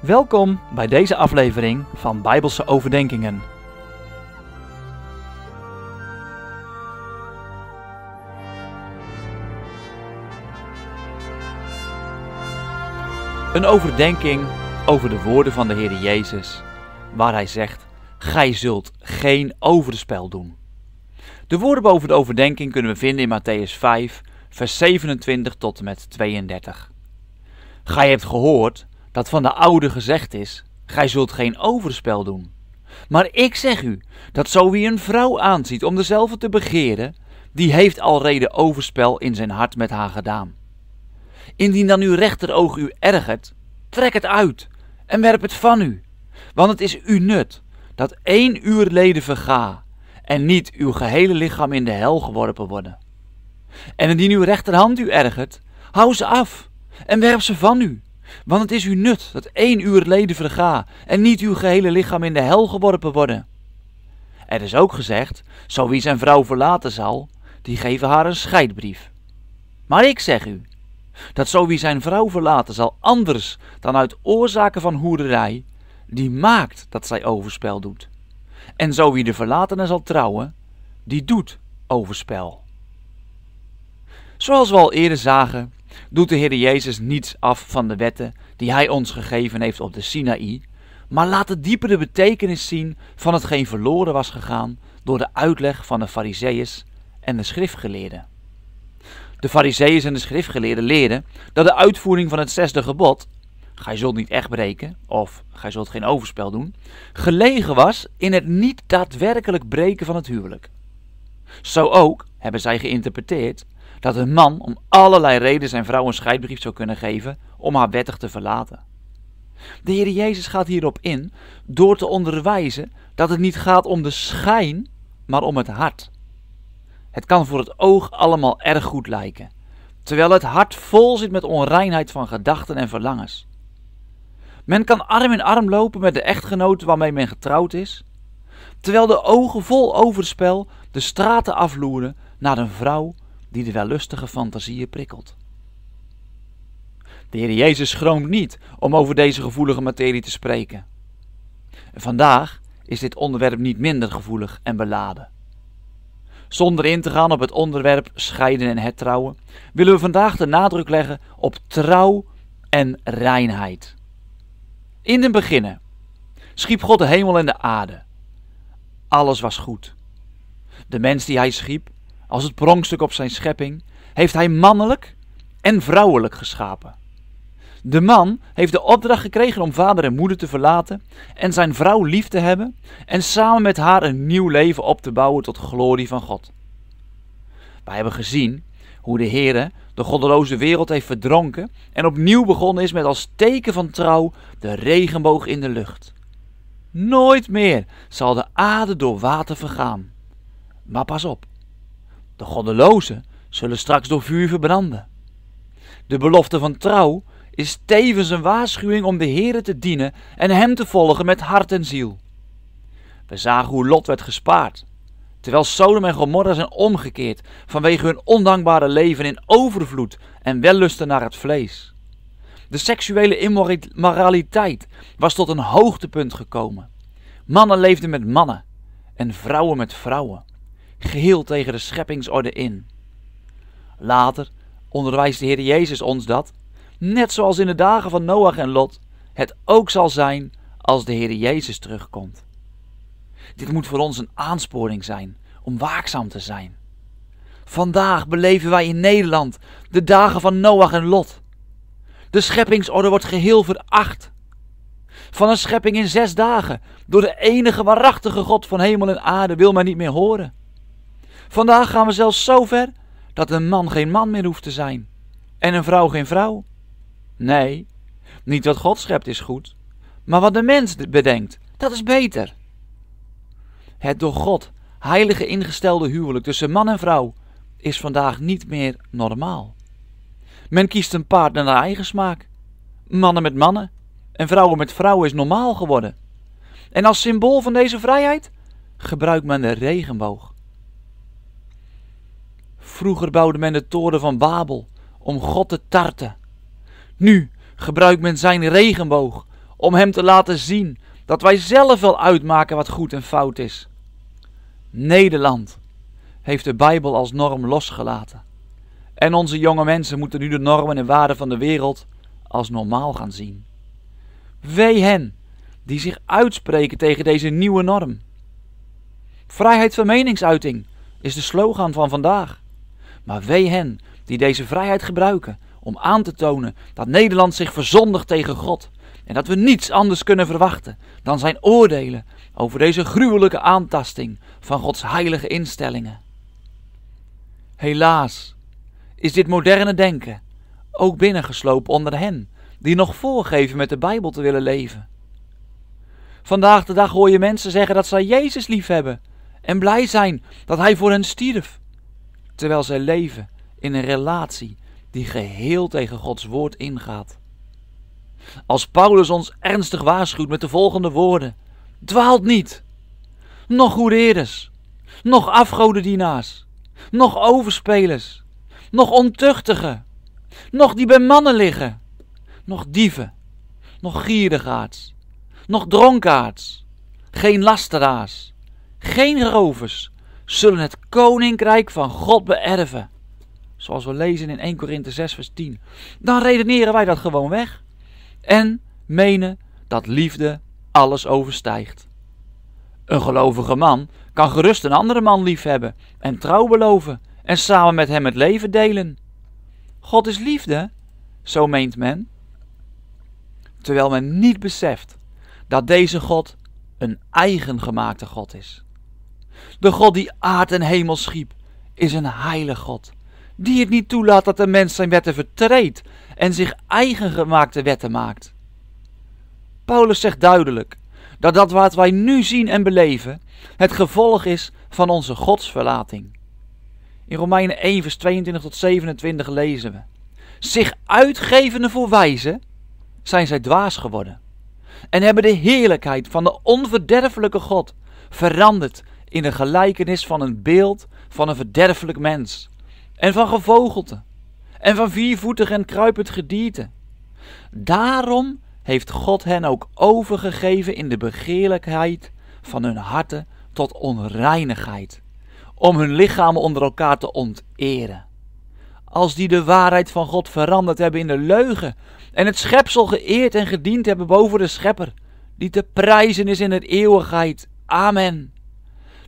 Welkom bij deze aflevering van Bijbelse Overdenkingen. Een overdenking over de woorden van de Heer Jezus, waar hij zegt: Gij zult geen overspel doen. De woorden boven de overdenking kunnen we vinden in Matthäus 5, vers 27 tot en met 32. Gij hebt gehoord dat van de oude gezegd is: Gij zult geen overspel doen. Maar ik zeg u dat zo wie een vrouw aanziet om dezelfde te begeren, die heeft al reden overspel in zijn hart met haar gedaan. Indien dan uw rechteroog u ergert, trek het uit en werp het van u, want het is uw nut dat één uur leden verga en niet uw gehele lichaam in de hel geworpen worden. En indien uw rechterhand u ergert, hou ze af en werp ze van u, want het is uw nut dat één uur leden verga en niet uw gehele lichaam in de hel geworpen worden. Er is ook gezegd, zo wie zijn vrouw verlaten zal, die geven haar een scheidbrief. Maar ik zeg u, dat zo wie zijn vrouw verlaten zal anders dan uit oorzaken van hoerderij, die maakt dat zij overspel doet. En zo wie de verlatene zal trouwen, die doet overspel. Zoals we al eerder zagen, doet de Heer Jezus niets af van de wetten die Hij ons gegeven heeft op de Sinaï, maar laat de diepere betekenis zien van hetgeen verloren was gegaan door de uitleg van de Fariseeërs en de schriftgeleerden. De Fariseeërs en de schriftgeleerden leerden dat de uitvoering van het zesde gebod, gij zult niet echt breken, of gij zult geen overspel doen, gelegen was in het niet daadwerkelijk breken van het huwelijk. Zo ook hebben zij geïnterpreteerd dat een man om allerlei redenen zijn vrouw een scheidbrief zou kunnen geven om haar wettig te verlaten. De Heer Jezus gaat hierop in door te onderwijzen dat het niet gaat om de schijn, maar om het hart. Het kan voor het oog allemaal erg goed lijken, terwijl het hart vol zit met onreinheid van gedachten en verlangens. Men kan arm in arm lopen met de echtgenoot waarmee men getrouwd is, terwijl de ogen vol overspel de straten afloeren naar een vrouw die de wellustige fantasieën prikkelt. De Heer Jezus schroomt niet om over deze gevoelige materie te spreken. vandaag is dit onderwerp niet minder gevoelig en beladen. Zonder in te gaan op het onderwerp scheiden en hertrouwen, willen we vandaag de nadruk leggen op trouw en reinheid. In den beginnen schiep God de hemel en de aarde. Alles was goed. De mens die hij schiep, als het pronkstuk op zijn schepping, heeft hij mannelijk en vrouwelijk geschapen. De man heeft de opdracht gekregen om vader en moeder te verlaten en zijn vrouw lief te hebben en samen met haar een nieuw leven op te bouwen tot glorie van God. Wij hebben gezien hoe de Heere de goddeloze wereld heeft verdronken en opnieuw begonnen is met als teken van trouw de regenboog in de lucht. Nooit meer zal de aarde door water vergaan. Maar pas op, de goddelozen zullen straks door vuur verbranden. De belofte van trouw is tevens een waarschuwing om de Heere te dienen en Hem te volgen met hart en ziel. We zagen hoe Lot werd gespaard, terwijl Sodom en Gomorra zijn omgekeerd vanwege hun ondankbare leven in overvloed en wellusten naar het vlees. De seksuele immoraliteit was tot een hoogtepunt gekomen. Mannen leefden met mannen en vrouwen met vrouwen, geheel tegen de scheppingsorde in. Later onderwijst de Heer Jezus ons dat net zoals in de dagen van Noach en Lot, het ook zal zijn als de Heer Jezus terugkomt. Dit moet voor ons een aansporing zijn om waakzaam te zijn. Vandaag beleven wij in Nederland de dagen van Noach en Lot. De scheppingsorde wordt geheel veracht. Van een schepping in zes dagen, door de enige waarachtige God van hemel en aarde, wil men niet meer horen. Vandaag gaan we zelfs zo ver dat een man geen man meer hoeft te zijn en een vrouw geen vrouw. Nee, niet wat God schept is goed, maar wat de mens bedenkt, dat is beter. Het door God heilige ingestelde huwelijk tussen man en vrouw is vandaag niet meer normaal. Men kiest een partner naar eigen smaak. Mannen met mannen en vrouwen met vrouwen is normaal geworden. En als symbool van deze vrijheid gebruikt men de regenboog. Vroeger bouwde men de toren van Babel om God te tarten. Nu gebruikt men zijn regenboog om hem te laten zien dat wij zelf wel uitmaken wat goed en fout is. Nederland heeft de Bijbel als norm losgelaten. En onze jonge mensen moeten nu de normen en waarden van de wereld als normaal gaan zien. Wee hen die zich uitspreken tegen deze nieuwe norm. Vrijheid van meningsuiting is de slogan van vandaag. Maar wee hen die deze vrijheid gebruiken om aan te tonen dat Nederland zich verzondigt tegen God en dat we niets anders kunnen verwachten dan zijn oordelen over deze gruwelijke aantasting van Gods heilige instellingen. Helaas is dit moderne denken ook binnengeslopen onder hen die nog voorgeven met de Bijbel te willen leven. Vandaag de dag hoor je mensen zeggen dat zij Jezus lief hebben en blij zijn dat Hij voor hen stierf, terwijl zij leven in een relatie die geheel tegen Gods woord ingaat. Als Paulus ons ernstig waarschuwt met de volgende woorden: Dwaalt niet, nog hoereerders, nog afgodendienaars, nog overspelers, nog ontuchtigen, nog die bij mannen liggen, nog dieven, nog gierigaards, nog dronkaards, geen lasteraars, geen rovers, zullen het koninkrijk van God beërven. Zoals we lezen in 1 Korinthe 6 vers 10. Dan redeneren wij dat gewoon weg. En menen dat liefde alles overstijgt. Een gelovige man kan gerust een andere man liefhebben en trouw beloven en samen met hem het leven delen. God is liefde, zo meent men. Terwijl men niet beseft dat deze God een eigen gemaakte God is. De God die aard en hemel schiep, is een heilige God, die het niet toelaat dat de mens zijn wetten vertreedt en zich eigen gemaakte wetten maakt. Paulus zegt duidelijk dat dat wat wij nu zien en beleven het gevolg is van onze godsverlating. In Romeinen 1 vers 22 tot 27 lezen we. Zich uitgevende voor wijzen zijn zij dwaas geworden en hebben de heerlijkheid van de onverderfelijke God veranderd in de gelijkenis van een beeld van een verderfelijk mens en van gevogelte en van viervoetig en kruipend gedierte. Daarom heeft God hen ook overgegeven in de begeerlijkheid van hun harten tot onreinigheid, om hun lichamen onder elkaar te onteren. Als die de waarheid van God veranderd hebben in de leugen en het schepsel geëerd en gediend hebben boven de schepper, die te prijzen is in het eeuwigheid. Amen.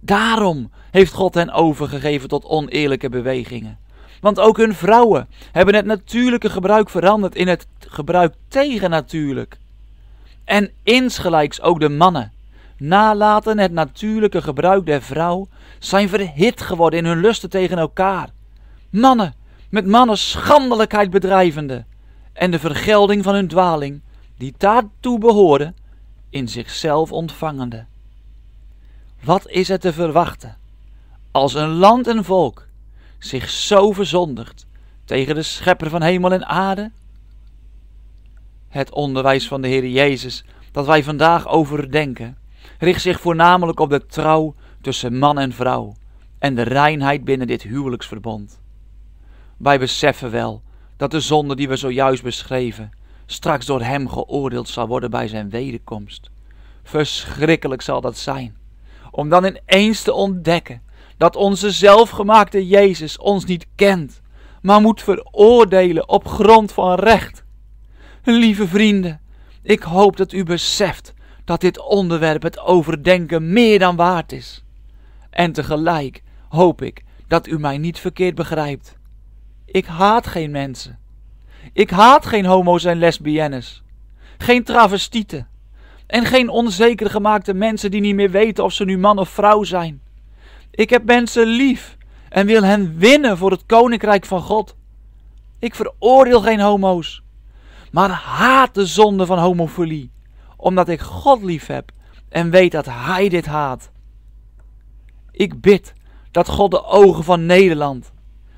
Daarom heeft God hen overgegeven tot oneerlijke bewegingen. Want ook hun vrouwen hebben het natuurlijke gebruik veranderd in het gebruik tegen natuurlijk. En insgelijks ook de mannen nalaten het natuurlijke gebruik der vrouw, zijn verhit geworden in hun lusten tegen elkaar. Mannen met mannen schandelijkheid bedrijvende en de vergelding van hun dwaling, die daartoe behoorde, in zichzelf ontvangende. Wat is er te verwachten als een land en volk zich zo verzondigt tegen de schepper van hemel en aarde? Het onderwijs van de Heer Jezus dat wij vandaag overdenken, richt zich voornamelijk op de trouw tussen man en vrouw en de reinheid binnen dit huwelijksverbond. Wij beseffen wel dat de zonde die we zojuist beschreven straks door hem geoordeeld zal worden bij zijn wederkomst. Verschrikkelijk zal dat zijn, om dan ineens te ontdekken dat onze zelfgemaakte Jezus ons niet kent, maar moet veroordelen op grond van recht. Lieve vrienden, ik hoop dat u beseft dat dit onderwerp het overdenken meer dan waard is. En tegelijk hoop ik dat u mij niet verkeerd begrijpt. Ik haat geen mensen. Ik haat geen homo's en lesbiennes. Geen travestieten. En geen onzeker gemaakte mensen die niet meer weten of ze nu man of vrouw zijn. Ik heb mensen lief en wil hen winnen voor het koninkrijk van God. Ik veroordeel geen homo's, maar haat de zonde van homofilie, omdat ik God lief heb en weet dat Hij dit haat. Ik bid dat God de ogen van Nederland,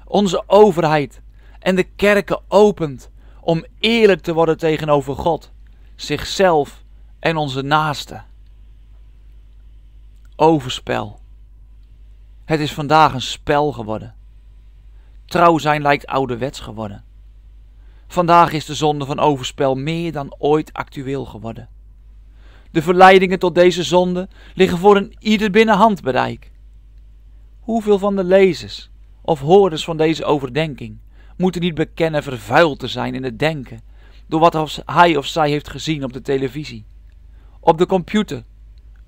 onze overheid en de kerken opent om eerlijk te worden tegenover God, zichzelf en onze naasten. Overspel. Het is vandaag een spel geworden. Trouw zijn lijkt ouderwets geworden. Vandaag is de zonde van overspel meer dan ooit actueel geworden. De verleidingen tot deze zonde liggen voor een ieder binnen handbereik. Hoeveel van de lezers of hoorders van deze overdenking moeten niet bekennen vervuild te zijn in het denken door wat hij of zij heeft gezien op de televisie, op de computer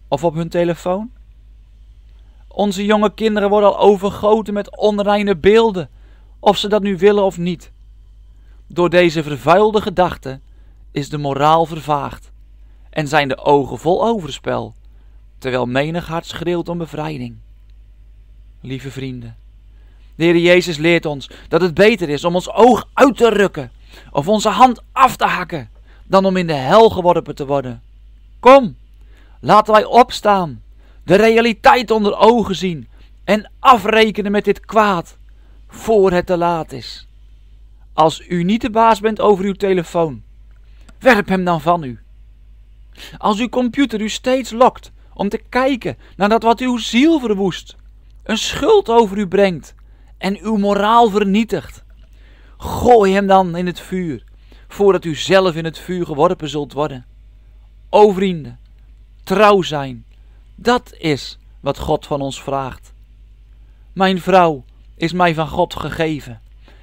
of op hun telefoon? Onze jonge kinderen worden al overgoten met onreine beelden, of ze dat nu willen of niet. Door deze vervuilde gedachten is de moraal vervaagd en zijn de ogen vol overspel, terwijl menig hart schreeuwt om bevrijding. Lieve vrienden, de Heer Jezus leert ons dat het beter is om ons oog uit te rukken of onze hand af te hakken, dan om in de hel geworpen te worden. Kom, laten wij opstaan, de realiteit onder ogen zien en afrekenen met dit kwaad, voor het te laat is. Als u niet de baas bent over uw telefoon, werp hem dan van u. Als uw computer u steeds lokt om te kijken naar dat wat uw ziel verwoest, een schuld over u brengt en uw moraal vernietigt, gooi hem dan in het vuur, voordat u zelf in het vuur geworpen zult worden. O vrienden, trouw zijn, dat is wat God van ons vraagt. Mijn vrouw is mij van God gegeven,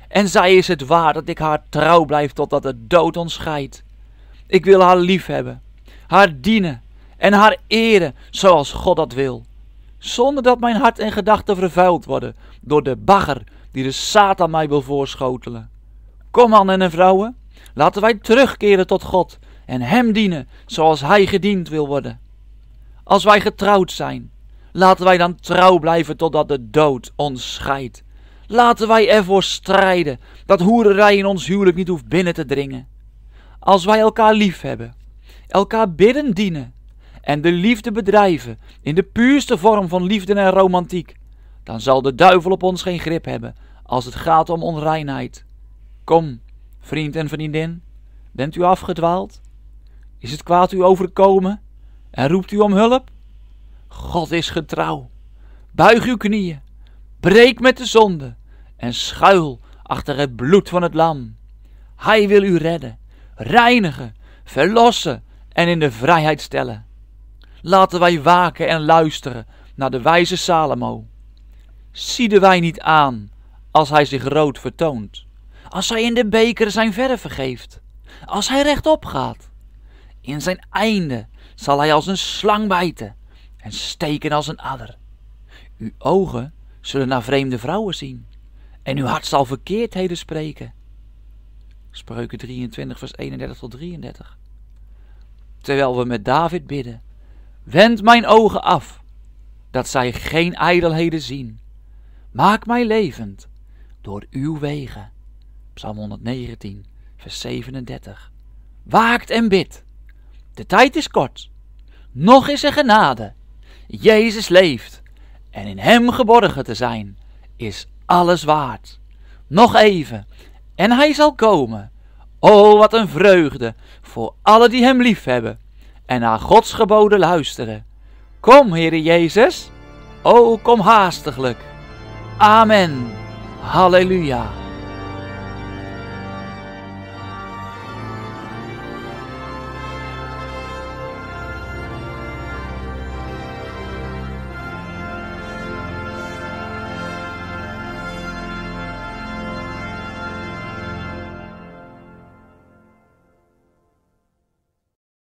en zij is het waar dat ik haar trouw blijf totdat de dood ons scheidt. Ik wil haar lief hebben, haar dienen en haar eren zoals God dat wil, zonder dat mijn hart en gedachten vervuild worden door de bagger die de Satan mij wil voorschotelen. Kom mannen en vrouwen, laten wij terugkeren tot God en Hem dienen zoals Hij gediend wil worden. Als wij getrouwd zijn, laten wij dan trouw blijven totdat de dood ons scheidt. Laten wij ervoor strijden dat hoererij in ons huwelijk niet hoeft binnen te dringen. Als wij elkaar lief hebben, elkaar bidden dienen en de liefde bedrijven in de puurste vorm van liefde en romantiek, dan zal de duivel op ons geen grip hebben als het gaat om onreinheid. Kom, vriend en vriendin, bent u afgedwaald? Is het kwaad u overkomen en roept u om hulp? God is getrouw. Buig uw knieën, breek met de zonde en schuil achter het bloed van het lam. Hij wil u redden, reinigen, verlossen en in de vrijheid stellen. Laten wij waken en luisteren naar de wijze Salomo. Zieden wij niet aan als hij zich rood vertoont, als hij in de beker zijn verven geeft, als hij rechtop gaat. In zijn einde zal hij als een slang bijten en steken als een adder. Uw ogen zullen naar vreemde vrouwen zien en uw hart zal verkeerdheden spreken. Spreuken 23, vers 31 tot 33. Terwijl we met David bidden, wend mijn ogen af, dat zij geen ijdelheden zien. Maak mij levend door uw wegen. Psalm 119, vers 37. Waakt en bid. De tijd is kort. Nog is er genade. Jezus leeft. En in hem geborgen te zijn is alles waard. Nog even. En hij zal komen. O, wat een vreugde voor alle die hem lief hebben en naar Gods geboden luisteren. Kom, Heere Jezus. O, kom haastiglijk. Amen. Halleluja.